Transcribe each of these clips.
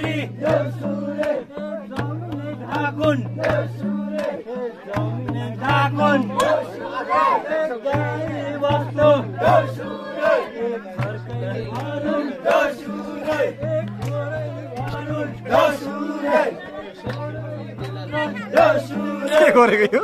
सुरेरी धाकुन धाकुन वस्तु। के गरेको यो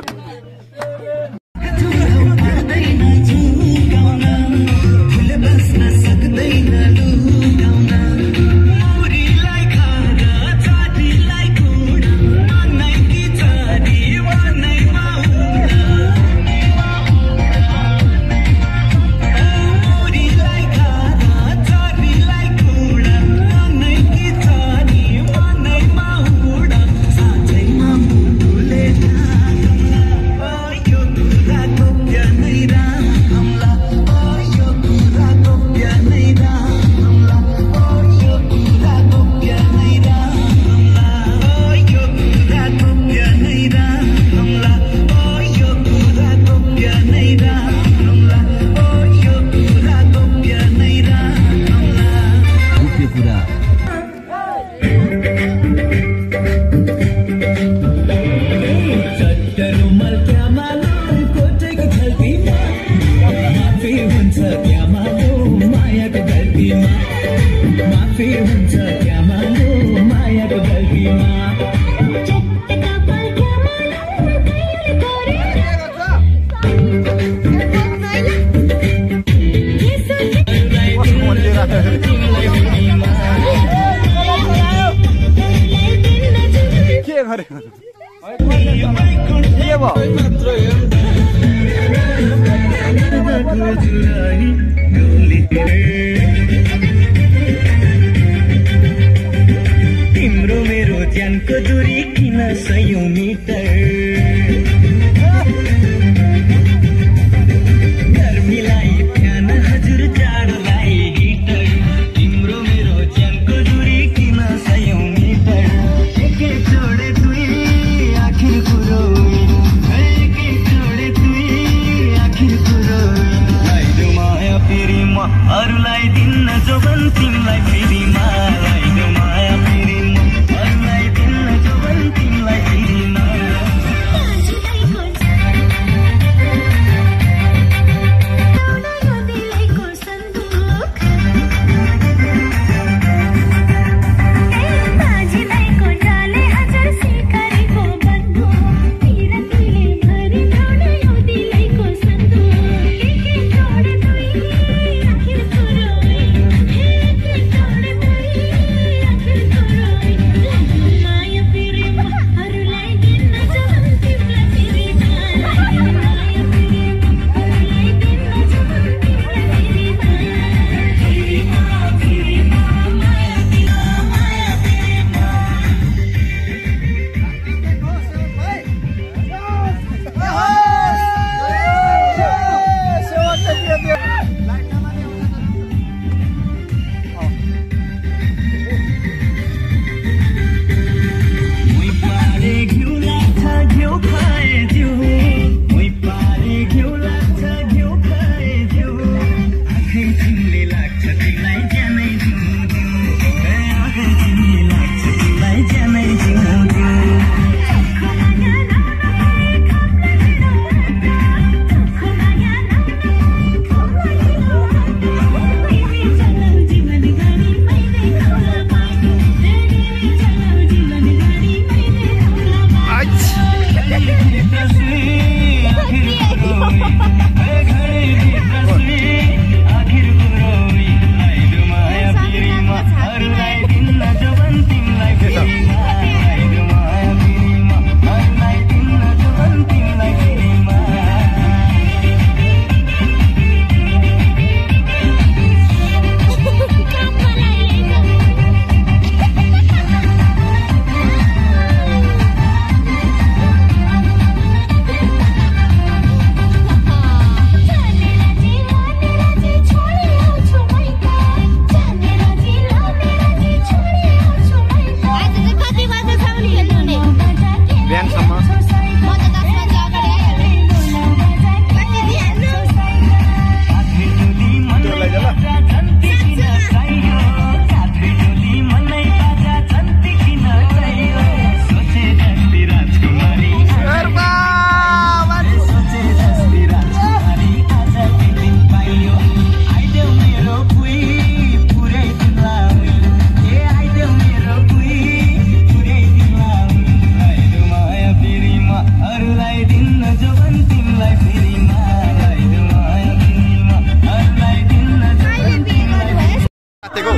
च्यात्तेको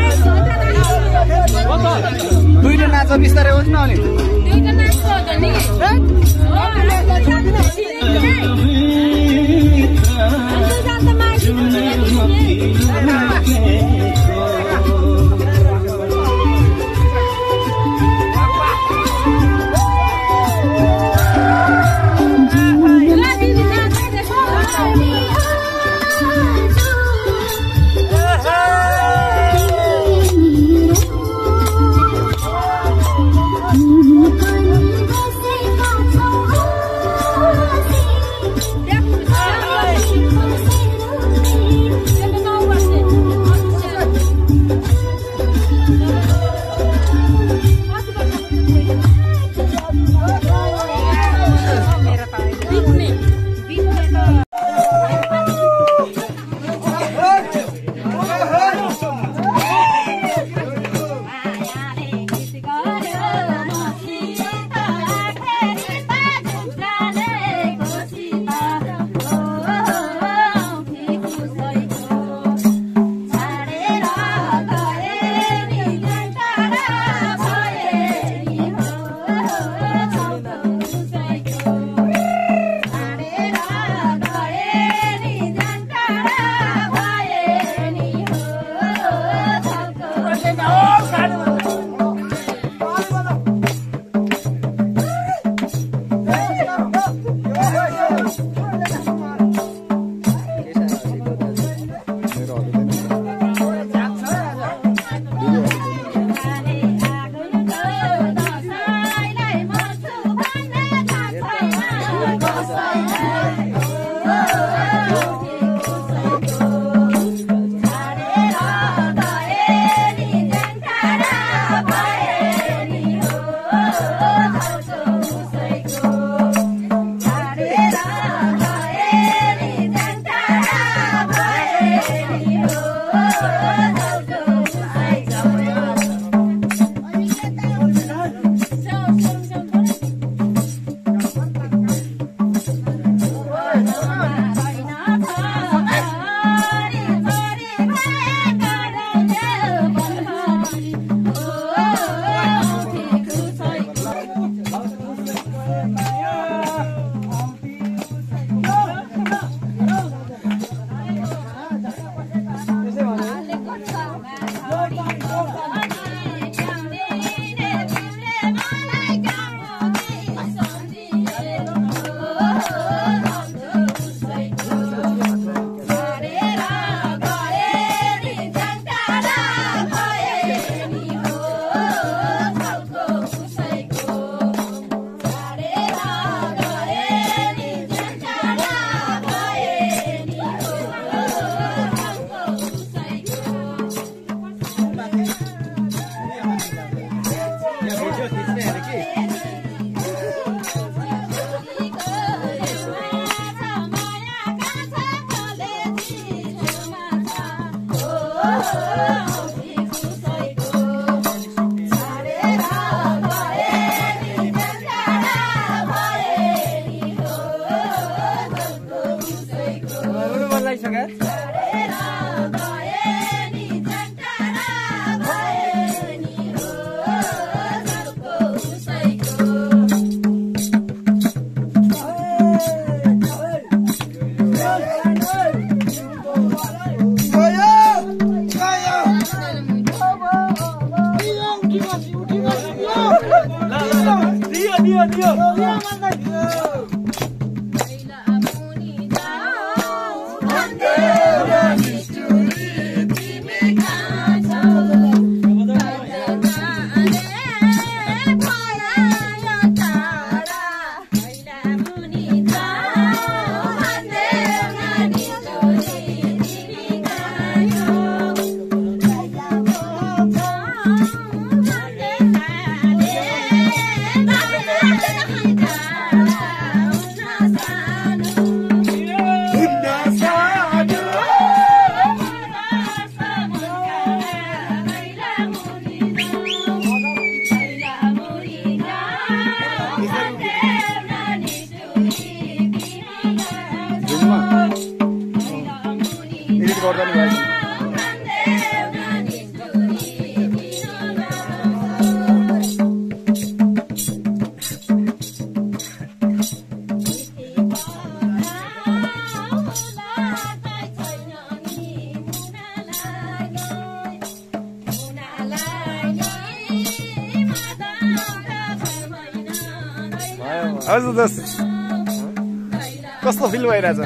दुइटा नाच बिस्तारै होस् न अनि। हजुर दोस्त कस्तो फिल भइरहेछ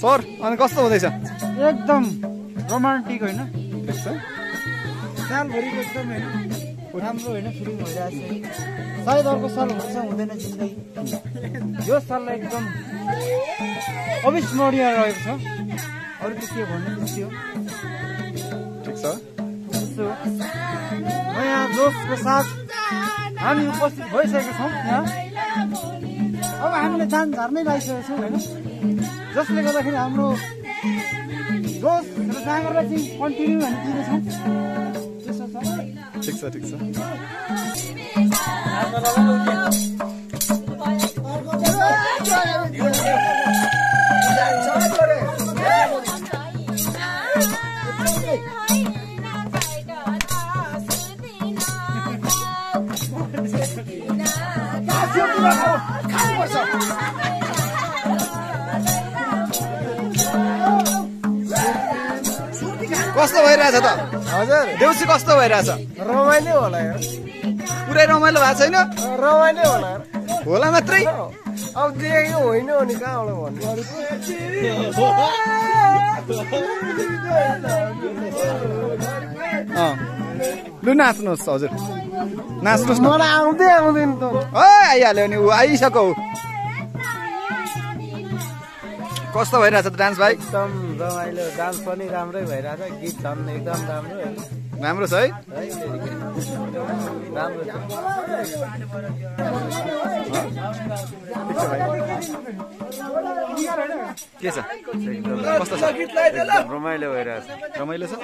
सर अनि कस्तो हुँदैछ एकदम रोमान्टिक होइन सालभरिको एकदम होइन राम्रो होइन फिलिङ भइरहेको छ सायद अर्को साल हुन्छ हुँदैन जिन्दगी यो साललाई एकदम अविस्मरणीय रहेको छ अरू त के भन्नु त्यस्तै हो ठिक छ त्यस्तो हो नयाँ जोसको साथ हामी उपस्थित भइसकेका छौँ यहाँ अब हामीले जान झार्नै लगाइसकेका छौँ होइन? जसले गर्दाखेरि हाम्रो जोस र जाँगरलाई चाहिँ कन्टिन्यू हामी दिँदैछौँ। ठिक छ ठिक छ। कस्तो भइरहेछ त? हजुर। देउसी कस्तो भइरहेछ? रमाइलो होला यार। पुरै रमाइलो भएको छैन? रमाइलो होला होला मात्रै? अब देखेको होइन भने कहाँबाट भन्नु? लु नाच्नुहोस् हजुर। नाच्नुहोस् न। मलाई आउँदै आउँदैन त। ओ आइहाल्यो नि ऊ आइसक्यो। कस्तो भइरहेछ त डान्स भाइ? एकदम रमाइलो डान्स पनि राम्रै भइरहेछ गीत झन् एकदम राम्रो राम्रो छ है? राम्रो छ। के छ? कस्तो छ? रमाइलो भइरहेछ। रमाइलो छ?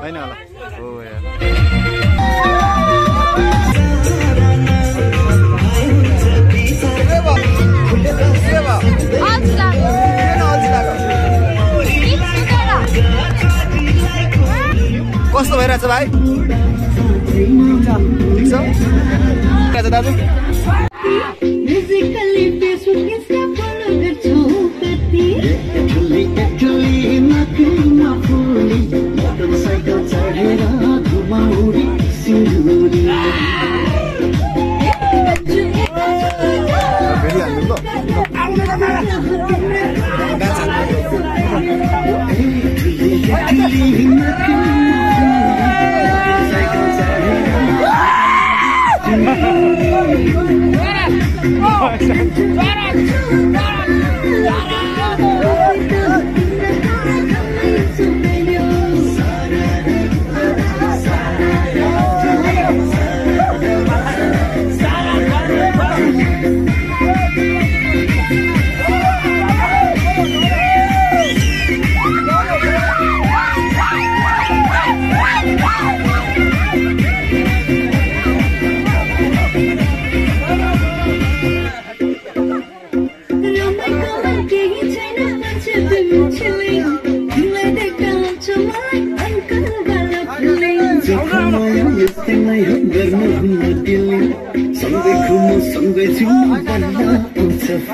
होइन होला। हो यार कस्तो भइरहेछ भाइ काजु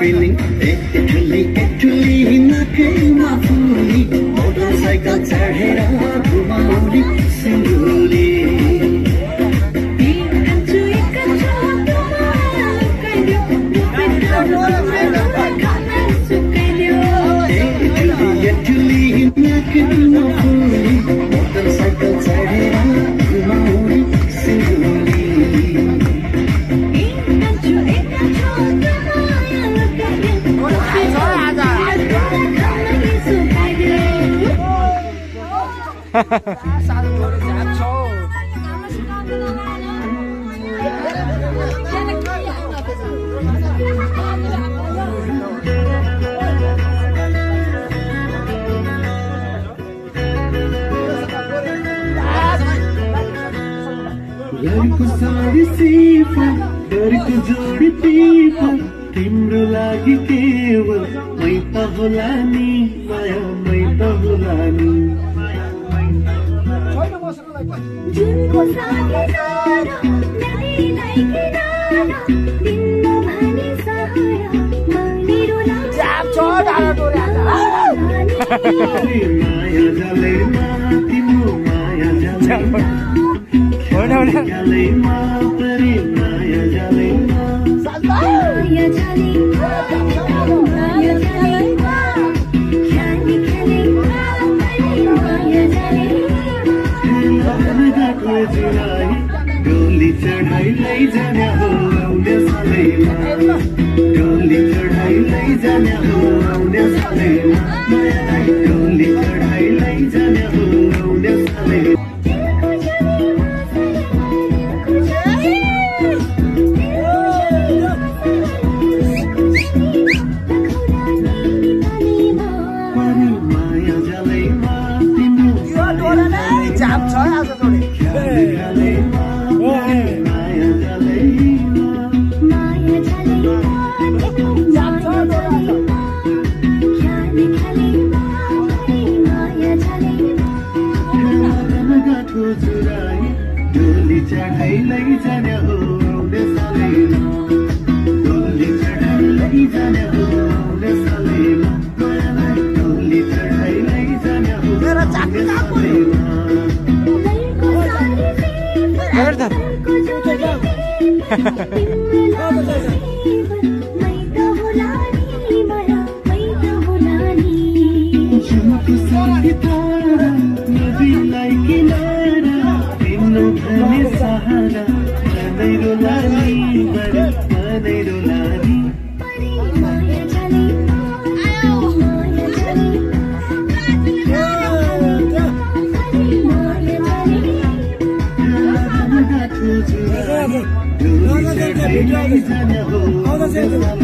आउँछ फिलिङ एक्चुली एक्चुली नकेमा फुली मोटरसाइकल चढेर घुमाउने सिङ्गुली मोटरसाइकल पिपा तिम्रो लागि केवल मै त होला नि माया मै त होला नि जुनको मेरो लागि माया जले माया जले माया जले माया जले माया Thank you.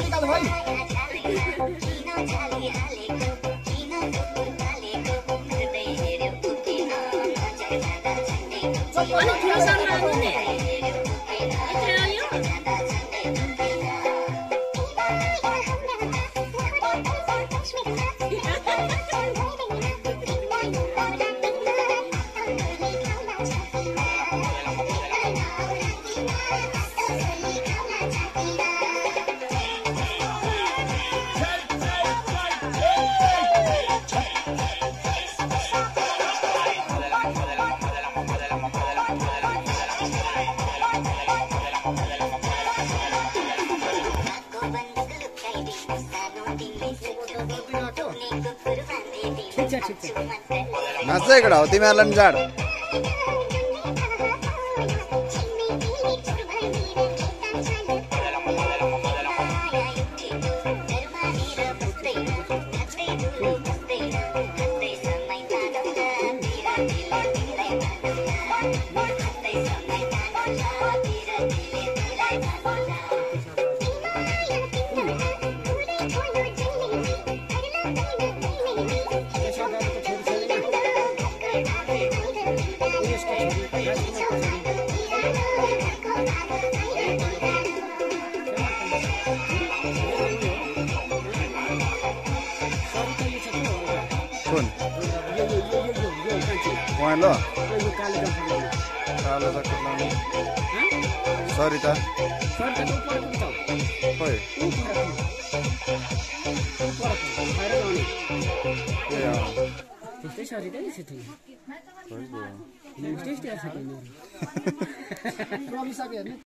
ভাই నచ్చ ఇక్కడ అవతి మేళం చాడు ल कालो जाकेट लाउने Sarita. Sarita, tu para tu tau. Hoi. Tu para tu. Tu para tu. Para tu ni. Ya. Tu Sarita ni situ. Hoi. Nanti dia situ. Promise aku ya.